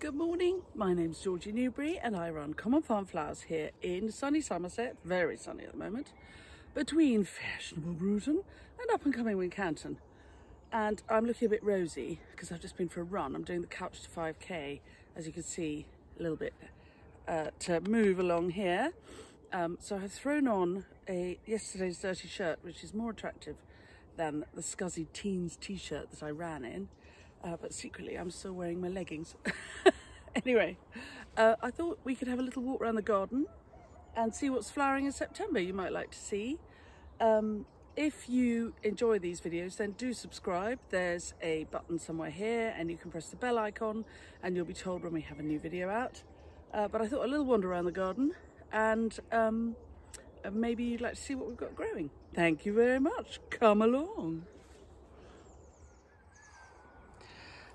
Good morning, my name's Georgie Newbery and I run Common Farm Flowers here in sunny Somerset, very sunny at the moment, between fashionable Bruton and up and coming Wincanton. And I'm looking a bit rosy because I've just been for a run. I'm doing the couch to 5k, as you can see a little bit uh, to move along here. Um, so I've thrown on a yesterday's dirty shirt, which is more attractive than the scuzzy teens t-shirt that I ran in. Uh, but secretly I'm still wearing my leggings. anyway, uh, I thought we could have a little walk around the garden and see what's flowering in September you might like to see. Um, if you enjoy these videos, then do subscribe. There's a button somewhere here and you can press the bell icon and you'll be told when we have a new video out. Uh, but I thought a little wander around the garden and um, maybe you'd like to see what we've got growing. Thank you very much. Come along.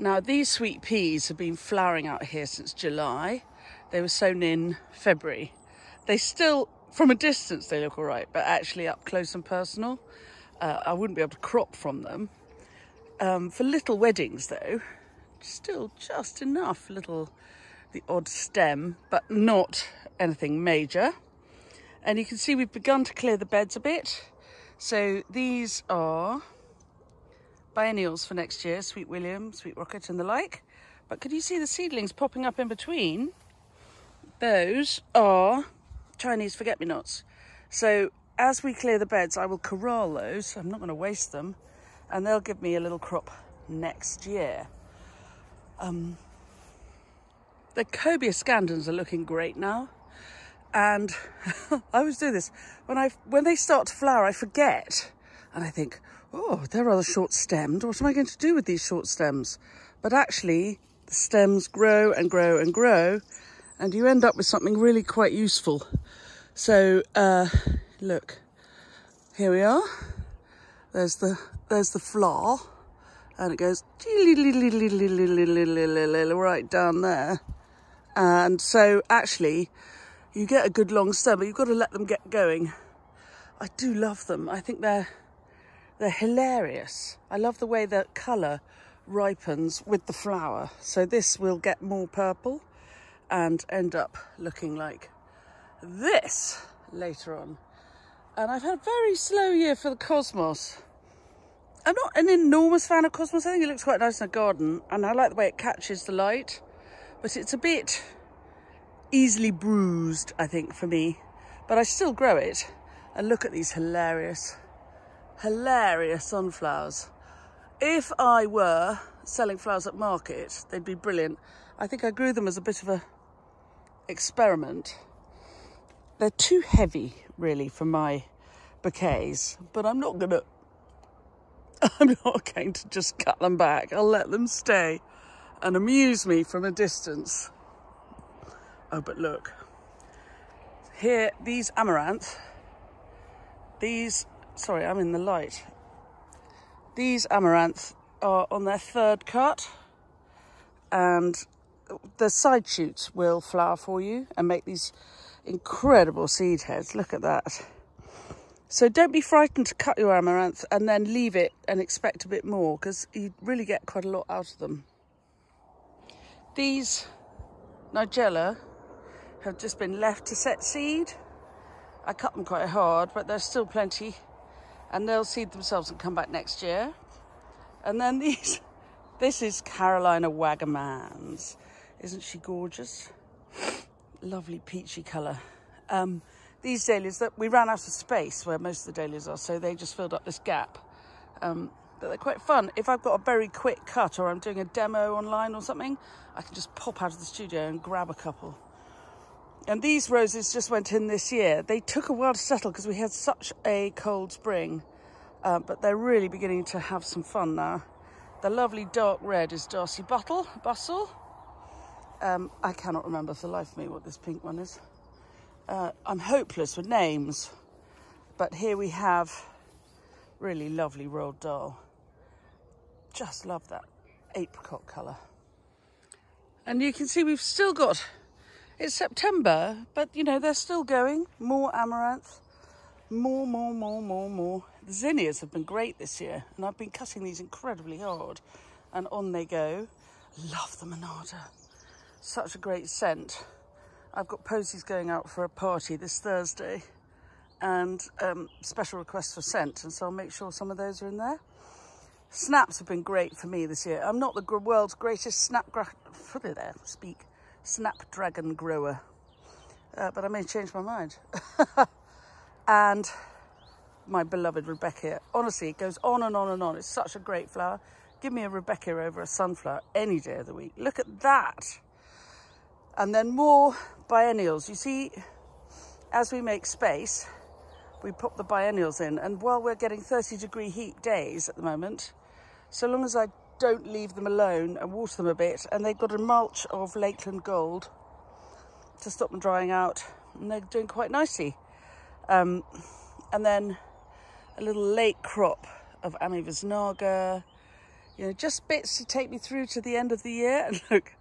Now these sweet peas have been flowering out here since July. They were sown in February. They still, from a distance, they look all right, but actually up close and personal, uh, I wouldn't be able to crop from them. Um, for little weddings though, still just enough little, the odd stem, but not anything major. And you can see we've begun to clear the beds a bit. So these are biennials for next year, Sweet William, Sweet Rocket and the like. But could you see the seedlings popping up in between? Those are Chinese forget-me-nots. So as we clear the beds, I will corral those. I'm not going to waste them. And they'll give me a little crop next year. Um, the Cobaea scandens are looking great now. And I always do this. When I when they start to flower, I forget. And I think, oh, they're rather short stemmed. What am I going to do with these short stems? But actually, the stems grow and grow and grow, and you end up with something really quite useful. So, uh, look, here we are. There's the there's the flower, and it goes right down there. And so, actually, you get a good long stem, but you've got to let them get going. I do love them. I think they're they're hilarious. I love the way the colour ripens with the flower. So this will get more purple and end up looking like this later on. And I've had a very slow year for the cosmos. I'm not an enormous fan of cosmos. I think it looks quite nice in a garden and I like the way it catches the light, but it's a bit easily bruised, I think, for me. But I still grow it. And look at these hilarious hilarious sunflowers. If I were selling flowers at market, they'd be brilliant. I think I grew them as a bit of a experiment. They're too heavy, really, for my bouquets, but I'm not gonna, I'm not going to just cut them back. I'll let them stay and amuse me from a distance. Oh, but look, here, these amaranth, these sorry, I'm in the light. These amaranth are on their third cut and the side shoots will flower for you and make these incredible seed heads. Look at that. So don't be frightened to cut your amaranth and then leave it and expect a bit more because you really get quite a lot out of them. These Nigella have just been left to set seed. I cut them quite hard, but there's still plenty and they'll seed themselves and come back next year. And then these, this is Carolina Wagemans. Isn't she gorgeous? Lovely peachy colour. Um, these dahlias, that we ran out of space where most of the dahlias are, so they just filled up this gap. Um, but they're quite fun. If I've got a very quick cut or I'm doing a demo online or something, I can just pop out of the studio and grab a couple. And these roses just went in this year. They took a while to settle because we had such a cold spring, uh, but they're really beginning to have some fun now. The lovely dark red is Darcy Buttle, Bustle. Um, I cannot remember for the life of me what this pink one is. Uh, I'm hopeless with names, but here we have really lovely Roald Dahl. Just love that apricot colour. And you can see we've still got it's September, but you know, they're still going. More amaranth, more, more, more, more, more. The zinnias have been great this year, and I've been cutting these incredibly hard, and on they go. Love the monarda. such a great scent. I've got posies going out for a party this Thursday and um, special requests for scent. And so I'll make sure some of those are in there. Snaps have been great for me this year. I'm not the world's greatest snap there, speak snapdragon grower, uh, but I may change my mind. and my beloved Rudbeckia. Honestly, it goes on and on and on. It's such a great flower. Give me a Rudbeckia over a sunflower any day of the week. Look at that. And then more biennials. You see, as we make space, we pop the biennials in. And while we're getting 30 degree heat days at the moment, so long as I don't leave them alone and water them a bit, and they've got a mulch of Lakeland Gold to stop them drying out, and they're doing quite nicely. Um, and then a little late crop of Ammi visnaga, you know, just bits to take me through to the end of the year. And look,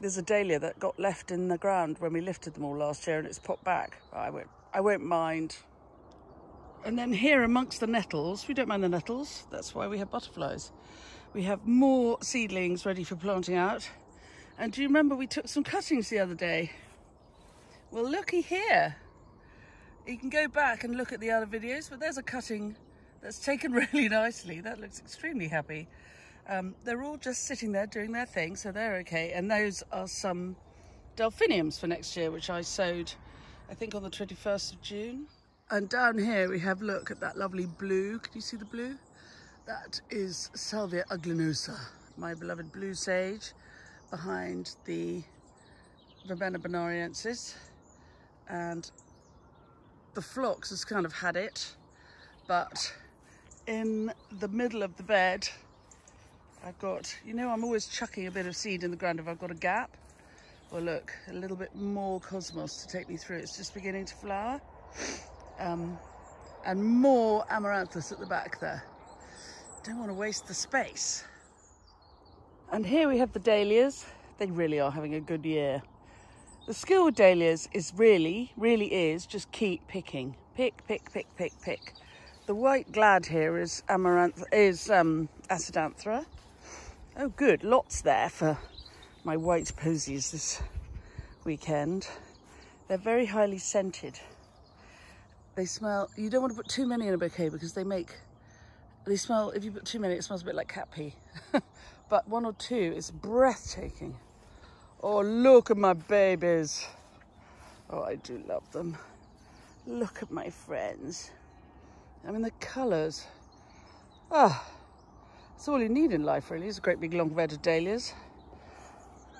there's a dahlia that got left in the ground when we lifted them all last year and it's popped back. I won't, I won't mind. And then here amongst the nettles, we don't mind the nettles, that's why we have butterflies. We have more seedlings ready for planting out. And do you remember we took some cuttings the other day? Well, looky here. You can go back and look at the other videos, but there's a cutting that's taken really nicely. That looks extremely happy. Um, they're all just sitting there doing their thing, so they're okay. And those are some delphiniums for next year, which I sowed, I think on the 21st of June. And down here we have, look at that lovely blue. Can you see the blue? That is Salvia uliginosa, my beloved blue sage, behind the Verbena bonariensis. And the phlox has kind of had it, but in the middle of the bed, I've got, you know, I'm always chucking a bit of seed in the ground if I've got a gap. Well, look, a little bit more cosmos to take me through. It's just beginning to flower. Um, and more amaranthus at the back there. Don't want to waste the space. And here we have the dahlias. They really are having a good year. The skill with dahlias is really, really is just keep picking. Pick, pick, pick, pick, pick. The white glad here is amaranth is um, acidanthera. Oh good, lots there for my white posies this weekend. They're very highly scented. They smell, you don't want to put too many in a bouquet because they make, they smell, if you put too many, it smells a bit like cat pee. but one or two is breathtaking. Oh, look at my babies. Oh, I do love them. Look at my friends. I mean, the colours. Ah, that's all you need in life, really, is a great big long bed of dahlias.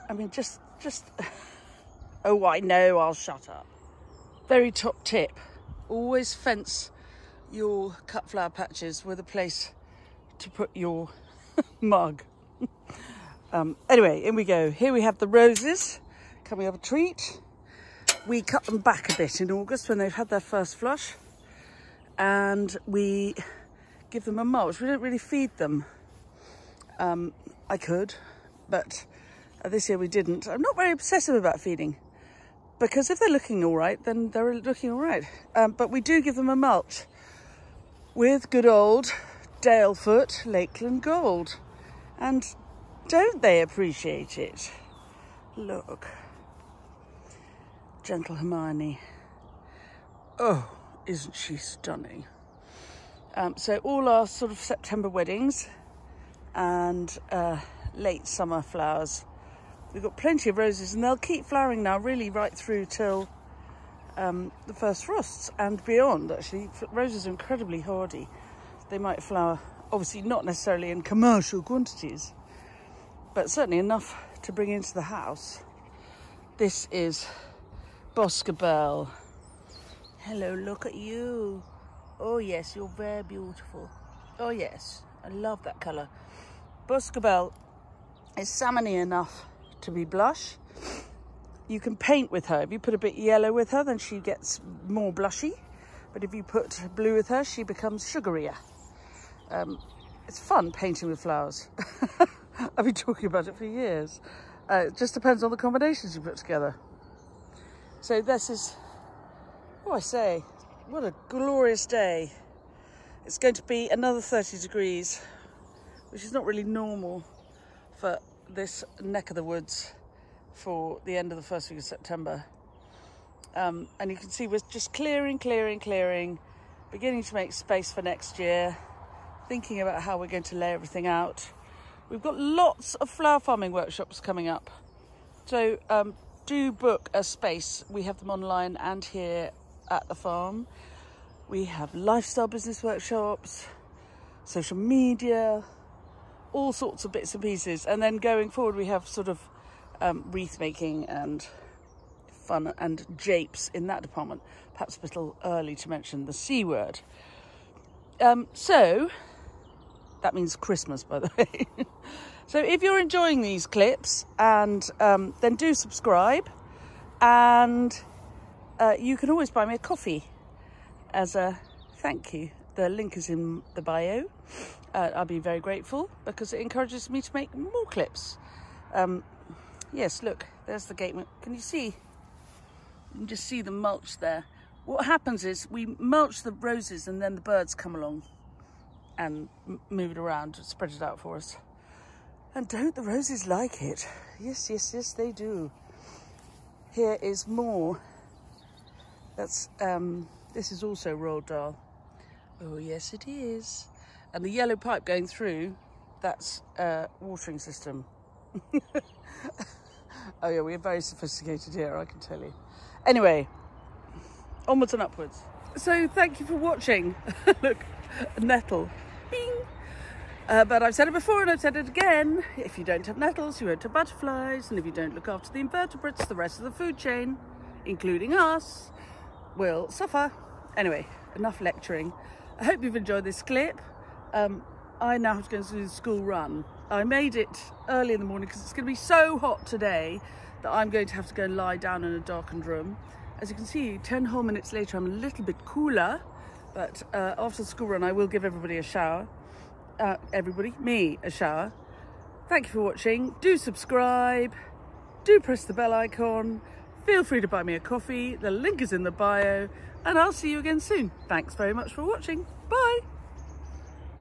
I mean, just, just, oh, I know, I'll shut up. Very top tip, always fence your cut flower patches with a place to put your mug. Um, anyway, in we go. Here we have the roses coming up a treat. We cut them back a bit in August when they've had their first flush and we give them a mulch. We don't really feed them. Um, I could, but this year we didn't. I'm not very obsessive about feeding because if they're looking all right, then they're looking all right. Um, but we do give them a mulch with good old Dalefoot Lakeland Gold. And don't they appreciate it? Look. Gentle Hermione. Oh, isn't she stunning? Um, so all our sort of September weddings and uh, late summer flowers. We've got plenty of roses and they'll keep flowering now really right through till um, the first frosts and beyond actually. Roses are incredibly hardy. They might flower, obviously not necessarily in commercial quantities, but certainly enough to bring into the house. This is Boscobel. Hello, look at you. Oh yes, you're very beautiful. Oh yes, I love that colour. Boscobel is salmony enough to be blush. You can paint with her. If you put a bit yellow with her, then she gets more blushy. But if you put blue with her, she becomes sugarier. Um, it's fun painting with flowers. I've been talking about it for years. Uh, it just depends on the combinations you put together. So this is, oh I say, what a glorious day. It's going to be another 30 degrees, which is not really normal for this neck of the woods for the end of the first week of September. Um, and you can see we're just clearing, clearing, clearing, beginning to make space for next year, thinking about how we're going to lay everything out. We've got lots of flower farming workshops coming up. So um, do book a space. We have them online and here at the farm. We have lifestyle business workshops, social media, all sorts of bits and pieces. And then going forward, we have sort of um, wreath making and fun and japes in that department. Perhaps a little early to mention the C word. Um, so, that means Christmas, by the way. so if you're enjoying these clips, and um, then do subscribe, and uh, you can always buy me a coffee as a thank you. The link is in the bio. Uh, I'll be very grateful because it encourages me to make more clips. Um, yes, look, there's the gate. Can you see? You can just see the mulch there. What happens is we mulch the roses and then the birds come along and move it around, spread it out for us. And don't the roses like it? Yes, yes, yes, they do. Here is more. That's, um, this is also Roald Dahl. Oh, yes, it is. And the yellow pipe going through, that's a watering system. oh yeah, we're very sophisticated here, I can tell you. Anyway, onwards and upwards. So thank you for watching. Look, nettle. Uh, but I've said it before and I've said it again. If you don't have nettles, you won't have butterflies. And if you don't look after the invertebrates, the rest of the food chain, including us, will suffer. Anyway, enough lecturing. I hope you've enjoyed this clip. Um, I now have to go the school run. I made it early in the morning because it's going to be so hot today that I'm going to have to go and lie down in a darkened room. As you can see, 10 whole minutes later, I'm a little bit cooler, but uh, after the school run, I will give everybody a shower. Uh, everybody, me, a shower. Thank you for watching. Do subscribe. Do press the bell icon. Feel free to buy me a coffee. The link is in the bio and I'll see you again soon. Thanks very much for watching. Bye.